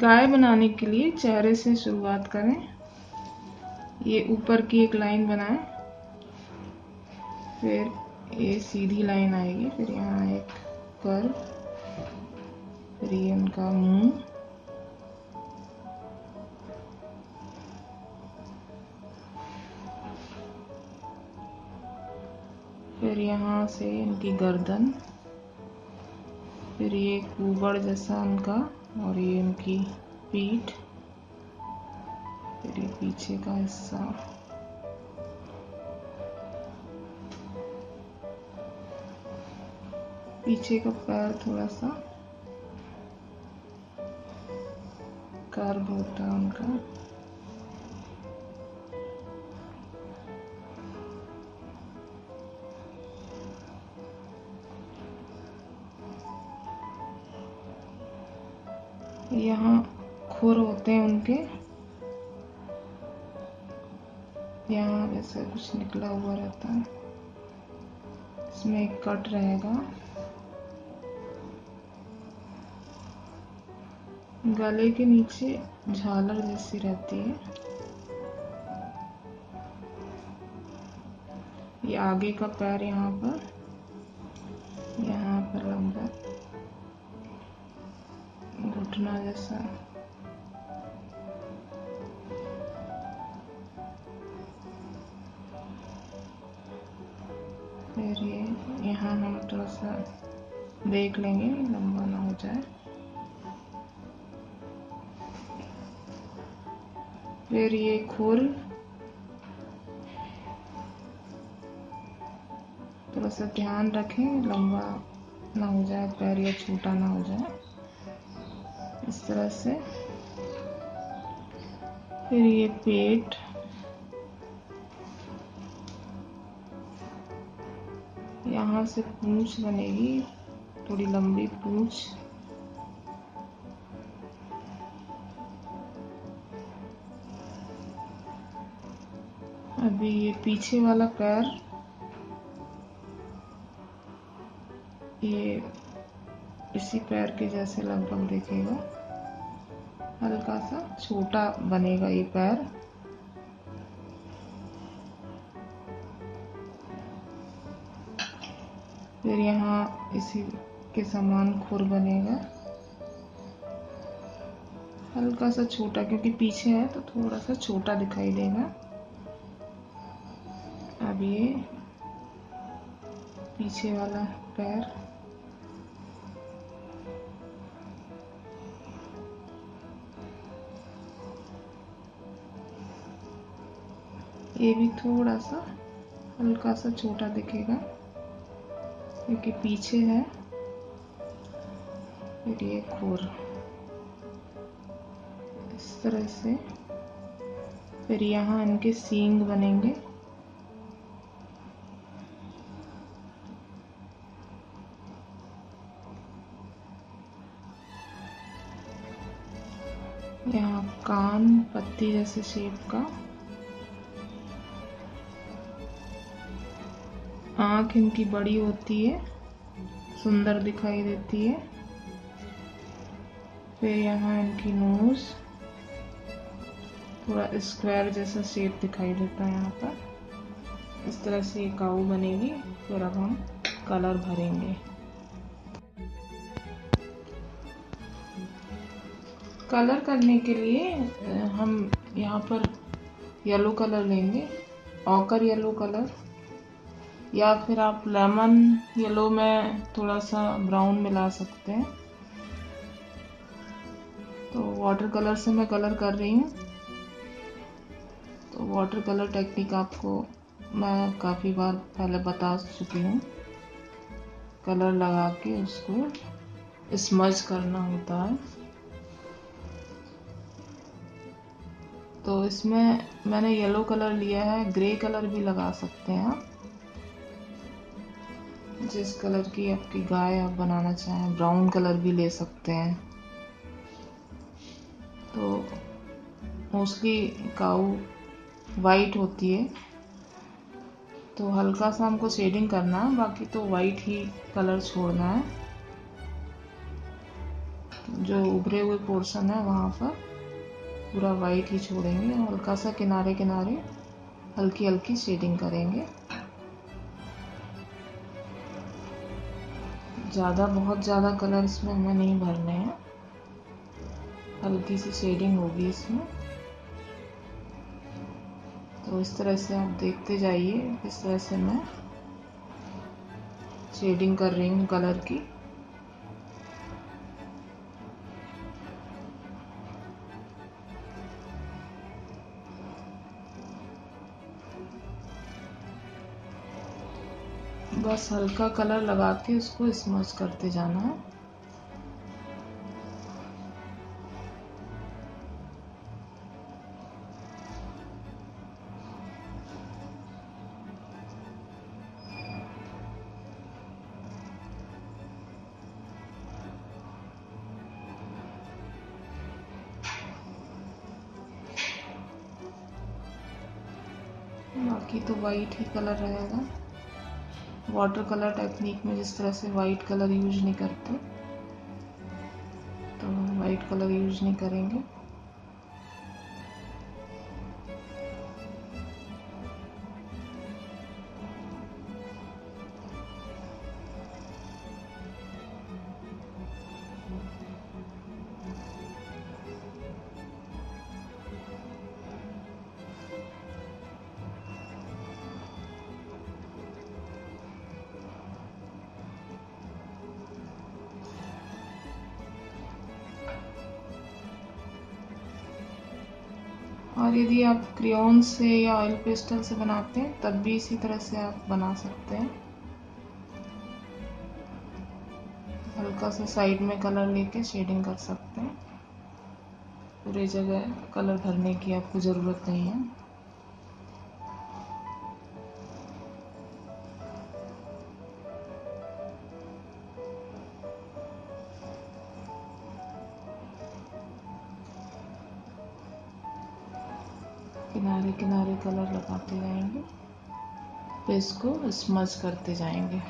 गाय बनाने के लिए चेहरे से शुरुआत करें। ये ऊपर की एक लाइन बनाएँ। फिर ये सीधी लाइन आएगी। फिर यहाँ एक कर फिर ये उनका मुँह। फिर यहाँ से इनकी गर्दन। फिर ये कुबड़ जैसा उनका और ये इनकी पीठ, तेरे पीछे का हिस्सा। पीछे का पैर थोड़ा सा कर्व होता है उनका। यहाँ खुर होते हैं उनके। यहाँ वैसे कुछ निकला हुआ रहता है। इसमें एक कट रहेगा। गले के नीचे झालर जैसी रहती है। ये आगे का पैर यहाँ पर। जैसा फिर ये, यहाँ हम थोड़ा सा देख लेंगे, लंबा ना हो जाए। फिर ये खुर थोड़ा सा ध्यान रखें, लंबा ना हो जाए, पैर या छोटा ना हो जाए। इस तरह से। फिर ये पेट। यहाँ से पूंछ बनेगी, थोड़ी लंबी पूंछ। अभी ये पीछे वाला पैर, ये इसी पैर के जैसे लगभग दिखेगा। हल्का सा छोटा बनेगा ये पैर। फिर यहाँ इसी के समान खुर बनेगा। हल्का सा छोटा, क्योंकि पीछे है तो थोड़ा सा छोटा दिखाई देगा। अब ये पीछे वाला पैर ये भी थोड़ा सा हल्का सा छोटा दिखेगा क्योंकि पीछे है फिर ये खोर इस तरह से फिर यहाँ इनके सींग बनेंगे। यहाँ कान पत्ती जैसे शेप का आँख इनकी बड़ी होती है, सुंदर दिखाई देती है। फिर यहाँ इनकी नोज़ थोड़ा स्क्वायर जैसा शेप दिखाई देता है यहाँ पर। इस तरह से ये काऊ बनेगी, फिर अब हम कलर भरेंगे। कलर करने के लिए हम यहाँ पर येलो कलर लेंगे ऑकर येलो कलर या फिर आप लेमन येलो में थोड़ा सा ब्राउन मिला सकते हैं। तो वाटर कलर से मैं कलर कर रही हूँ। तो वाटर कलर टेक्निक आपको मैं काफ़ी बार पहले बता चुकी हूँ। कलर लगा के उसको स्मज करना होता है। तो इसमें मैंने येलो कलर लिया है ग्रे कलर भी लगा सकते हैं आप। जिस कलर की आपकी गाय आप बनाना चाहें, ब्राउन कलर भी ले सकते हैं। तो मोस्टली काऊ वाइट होती है। तो हल्का सा हमको शेडिंग करना है, बाकी तो वाइट ही कलर छोड़ना है। जो उभरे हुए पोर्शन है वहाँ पर, पूरा वाइट ही छोड़ेंगे हल्का सा किनारे किनारे हल्की हल्की शेडिंग करेंगे। ज़्यादा, बहुत ज़्यादा कलर इसमें हमें नहीं भरने हैं। हल्की सी शेडिंग होगी इसमें। तो इस तरह से आप देखते जाइए, इस तरह से मैं शेडिंग कर रही हूँ कलर की। बस हल्का कलर लगा के उसको स्मच करते जाना। है बाकी तो वाइट ही कलर रहेगा। वाटर कलर टेक्निक में जिस तरह से वाइट कलर यूज़ नहीं करते तो वाइट कलर यूज़ नहीं करेंगे। और यदि आप क्रियोन से या ऑयल पेस्टल से बनाते हैं, तब भी इसी तरह से आप बना सकते हैं। हल्का सा साइड में कलर लेके शेडिंग कर सकते हैं। पूरी जगह कलर भरने की आपको ज़रूरत नहीं है। किनारे कलर लगाते जाएँगे, फिर इसको स्मज करते जाएँगे।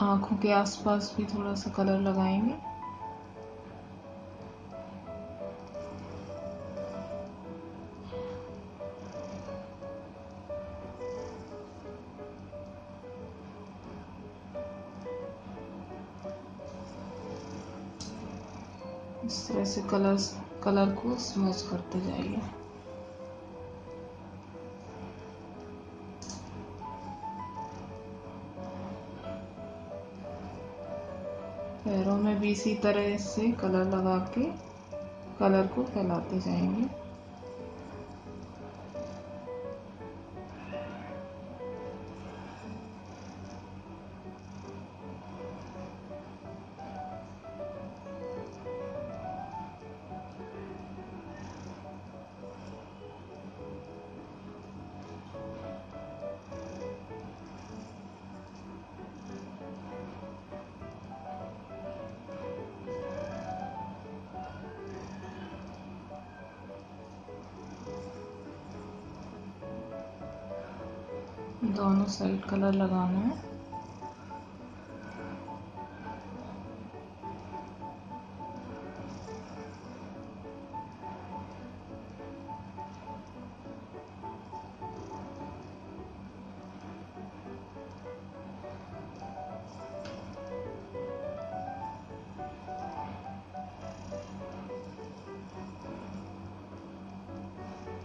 आँखों के आसपास भी थोड़ा सा कलर लगाएँगे। इस तरह से कलर कलर को स्मच करते जाइए। पैरों में भी इसी तरह से कलर लगा के, कलर को फैलाते जाएँगे। दोनों साइड कलर लगाना है।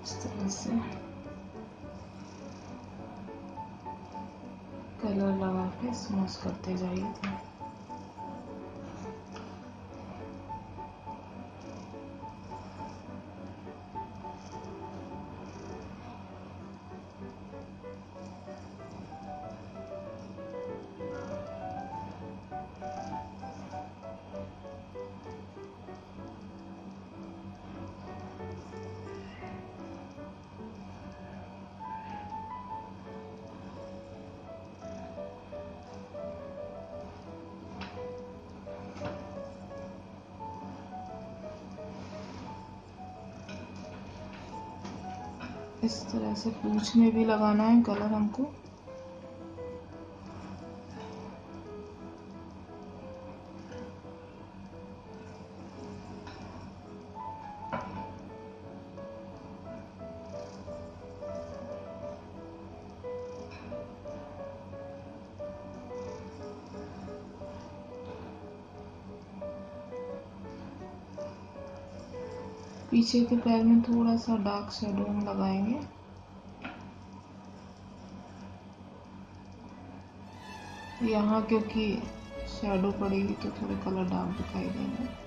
इस तरह से। कलर लगा के स्मूथ करते जाइए। इस तरह से पूछ में भी लगाना है कलर हमको। पीछे के पैर में थोड़ा सा डार्क शेडो हम लगाएँगे। यहाँ क्योंकि शेडो पड़ेगी तो थोड़े कलर डार्क दिखाई देंगे।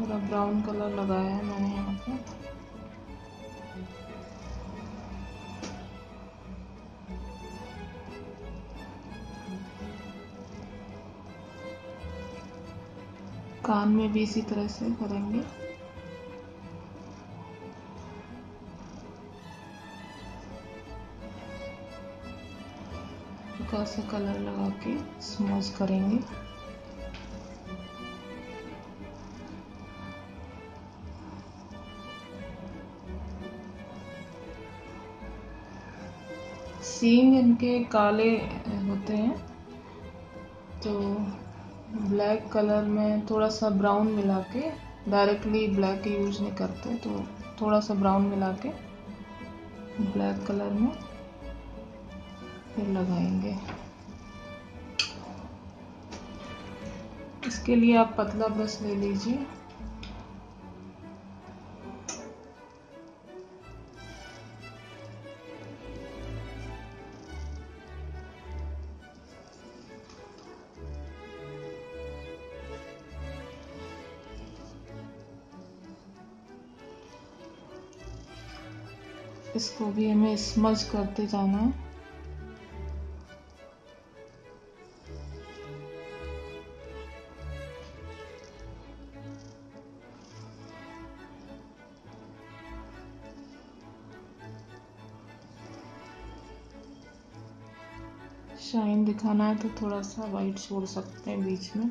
थोड़ा ब्राउन कलर लगाया है मैंने यहाँ पे। कान में भी इसी तरह से करेंगे। सा कलर लगा के स्मोज करेंगे। सींग इनके काले होते हैं तो ब्लैक कलर में थोड़ा सा ब्राउन मिला के डायरेक्टली ब्लैक यूज़ नहीं करते तो थोड़ा सा ब्राउन मिला के ब्लैक कलर में फिर लगाएँगे। इसके लिए आप पतला ब्रश ले लीजिए। भी हमें स्मज करते जाना है। शाइन दिखाना है तो थोड़ा सा वाइट छोड़ सकते हैं बीच में।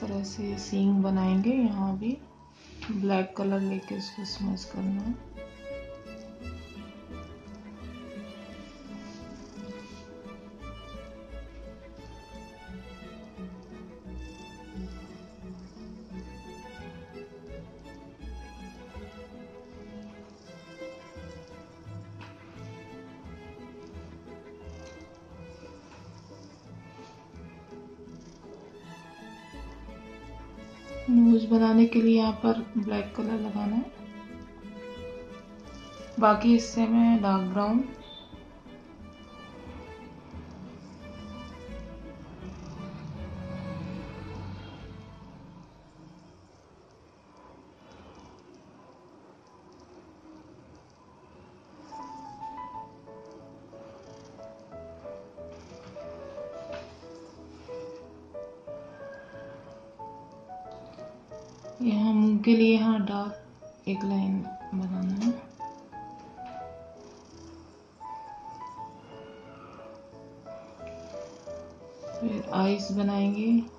तरह से सींग बनाएँगे यहाँ भी। ब्लैक कलर लेके उसको स्मच करना। है नोज़ बनाने के लिए यहाँ पर ब्लैक कलर लगाना है। बाकी हिस्से में डार्क ब्राउन। यहाँ मुँह के लिए यहाँ डार्क एक लाइन बनाना है। फिर आइस बनाएँगे।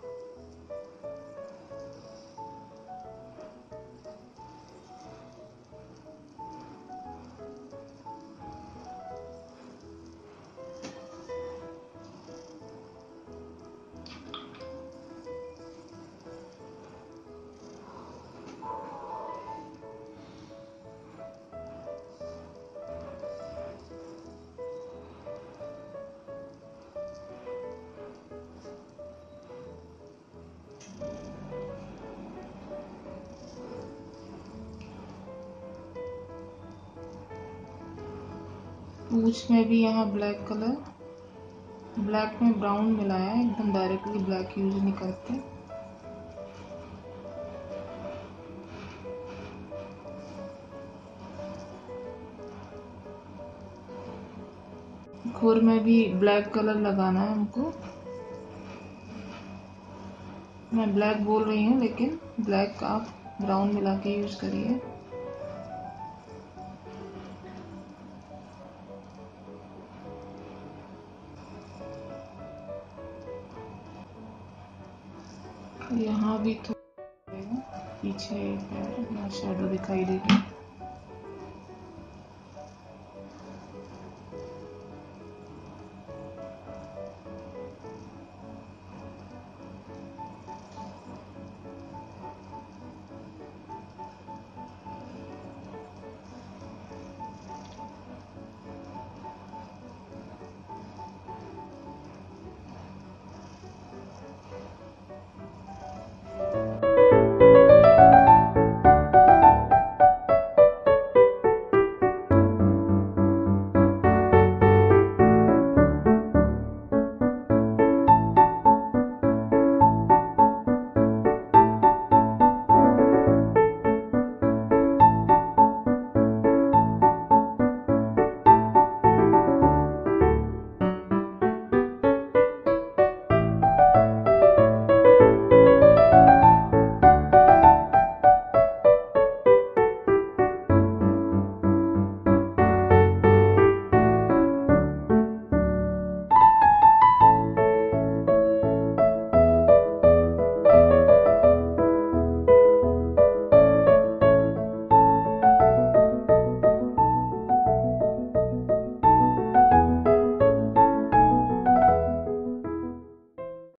पूछ में भी यहाँ ब्लैक कलर ब्लैक में ब्राउन मिलाया है, एकदम डायरेक्टली ब्लैक यूज़ नहीं करते। खुर में भी ब्लैक कलर लगाना है हमको। मैं ब्लैक बोल रही हूँ, लेकिन ब्लैक आप ब्राउन मिला के यूज़ करिए। यहाँ भी थोड़ा पीछे शेडो दिखाई देगी